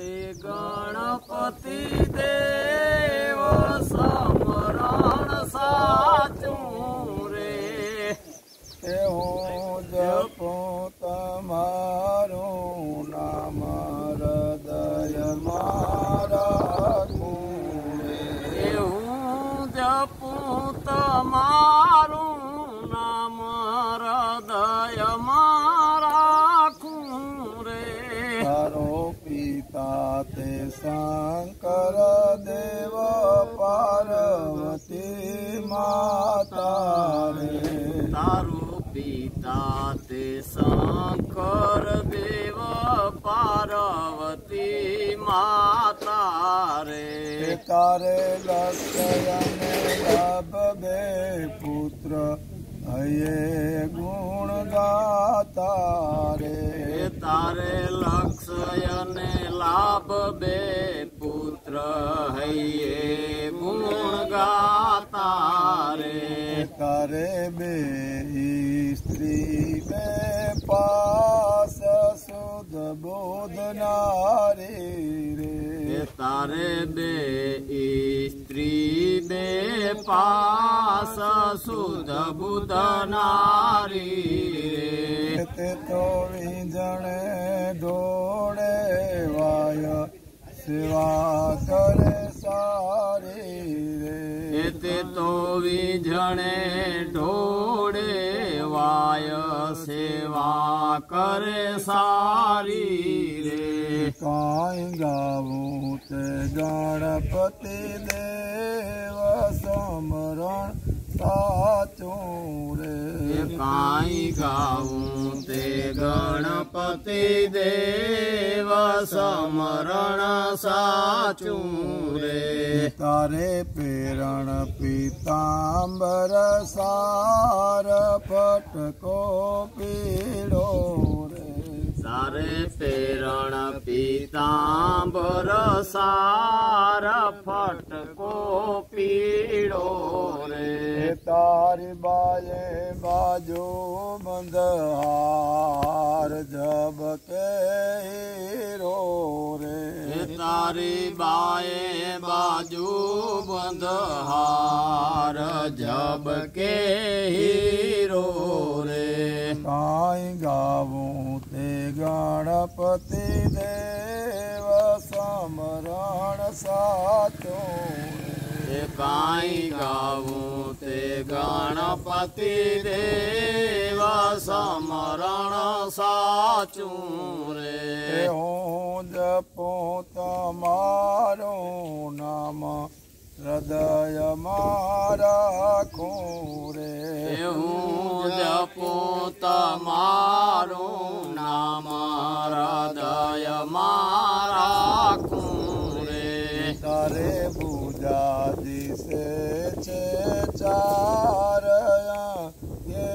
તે ગણપતિ તે શંકર દેવ પાર્વતી માતા રે. તારું પિતા તે શંકર દેવ પાર્વતી માતા રે. તારે લક્ષ્ય અને લાભ બે પુત્ર હયે ગુણ ગાતા રે. તારે લક્ષ્ય ને લાભ બે પુત્ર હૈયે ગુણ ગાતા રે. તારે બે બે સ્ત્રી બે પાસ સુધ બુધ નારી. તે તો વિજણે ઢોળે વાય સેવા કરે સારી રે. તે તો વિજણે ઢોળે વાય સેવા કરે સારી રે. કાંઈ ગાવું गणपति देव समरण साचूं काई गाऊं ते गणपति देव समरण साचूं तारे प्रेरण पीतांबर सार फटको पीड़ो। તારે પેરણ પીતાંબર સાર ફટકો પીળો રે. તારી બાજે બાજુ બંધહાર જબકે રો. રે તારી બાએ બાજુ બંધહાર જબકે હીરો રે. કાંઈ ગાવું ગણપતિ દેવ સમરણ સાચો એ કાંઈ ગાવું તે ગણપતિ દેવ સમરણ સાચું રે. હું જપો તમારું નામ હૃદય મારા એ હું જપું તમારું નામ હૃદય મારા રે તારે પૂજા દિશે છે ચારયા એ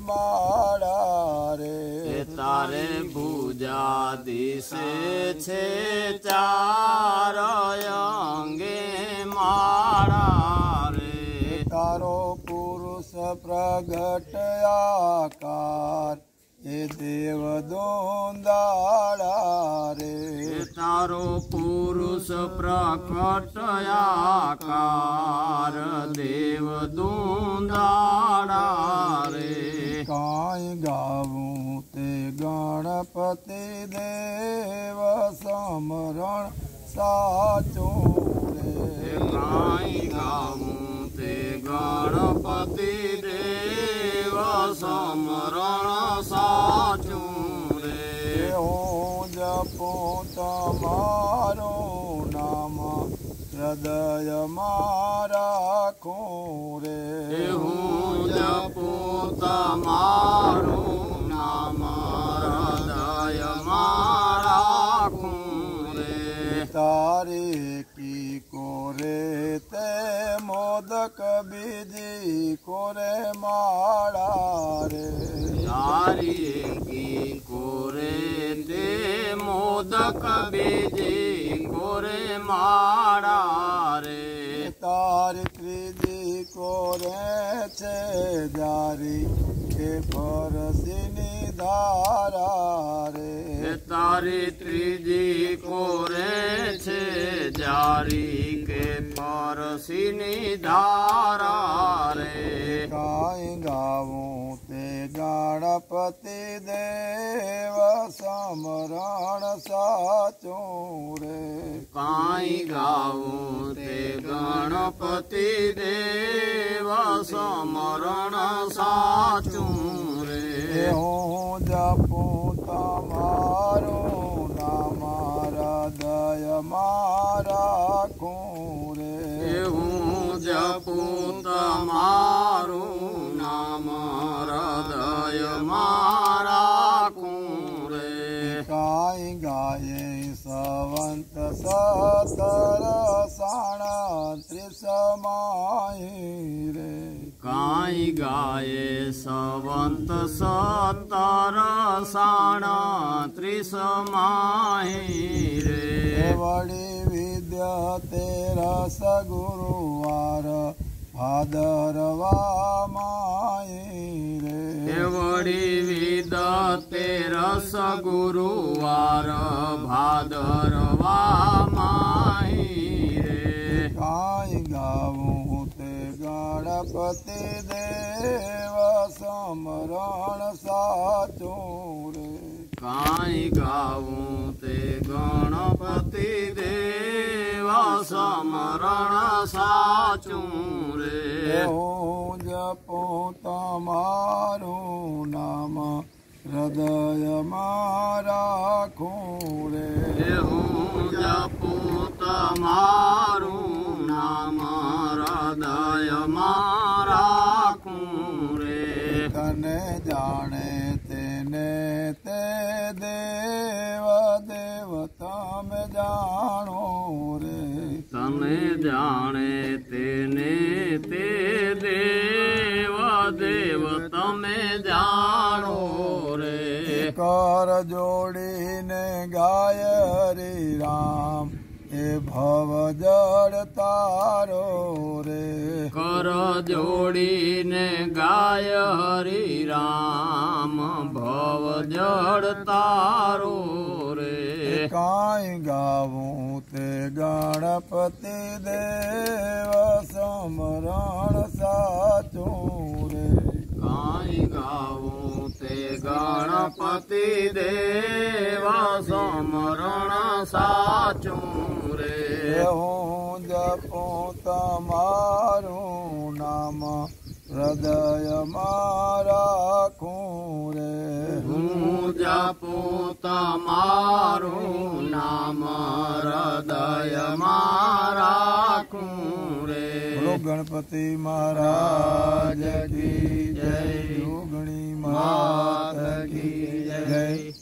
મારા રે. તારે પૂજા દિશે છે ચારયા અંગે તારો પુરુષ પ્રગટ આકાર એ દેવ દોંદાળા રે. તારો પુરુષ પ્રકટ આકાર દેવ દુંદાળા રે. કાંઈ ગાવું તે ગણપતિ દેવ સમરણ સાચું રે. કાંઈ ગાવું गणपति देव णपति रेरणसाु रे तमारो नाम हृदय मारको रे। મોદક બીજી કોરે માળા રે તારી એકી કોરે તે મોદક બીજી ત્રીજી કોરે છે જારી કે ફરસીની ધારા એ રે તારી ત્રીજી કોરે ધારી કે પરસીની ધારા રે કાંઈ ગાવું તે ગણપતિ દેવ સમરણ સાચું રે કાંઈ ગાવું તે ગણપતિ દેવા સમરણ સાચું રે હું જપું તમારું મારા દય મારા કું રે હું જપું તમારું નામ હૃદય મારા સવંત સતર સાણત્રીસ માહી રે કાંઈ ગાયે સવંત સતર સાડત્રીસ માહી રે વળી વિદ્યા તેરસ ગુરુવાર ભાદરવા માહી રે વળી તેરસ ગુરુવાર ભાદરવા માહી રે. કાંઈ ગાવું તે ગણપતિ દેવ સમરણ સાચું રે. કાંઈ ગાવું તે ગણપતિ દેવા સમરણ સાચું રે. હું જપું તમારું નામ હૃદય મારા ખું રે હે જપું તમારું નામ હૃદય મારા રે તને જાણે તેને તે કર જોડીને ગાય હરી રામ એ ભવ જળ તારો રે. કર જોડીને ગાય હરિ રામ ભવ જળ તારો રે. કાંઈ ગાવું તે ગણપતિ દેવ સમરણ સાચું રે. કાંઈ ગાવું તે ગણપતિ દેવા સમરણ સાચું રે. હું જપું તમારું નામ હૃદય મારા ખું રે. હું જપું તમારું નામ હૃદય મારા રે બોલો ગણપતિ મહારાજ કી જય. યોગણી માત કી જય.